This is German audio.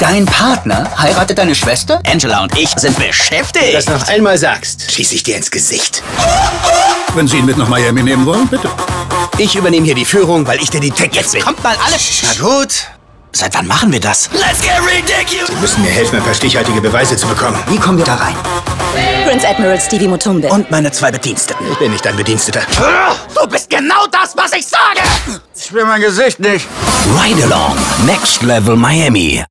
Dein Partner heiratet deine Schwester? Angela und ich sind beschäftigt. Wenn du das noch einmal sagst, schieße ich dir ins Gesicht. Wenn Sie ihn mit nach Miami nehmen wollen, bitte. Ich übernehme hier die Führung, weil ich der Detective bin. Kommt mal alle. Na gut. Seit wann machen wir das? Let's get ridiculous. Sie müssen mir helfen, ein paar stichhaltige Beweise zu bekommen. Wie kommen wir da rein? Prince Admiral Stevie Mutumbe. Und meine zwei Bediensteten. Ich bin nicht dein Bediensteter. Du bist genau das, was ich sage. Ich will mein Gesicht nicht. Ride Along. Next Level Miami.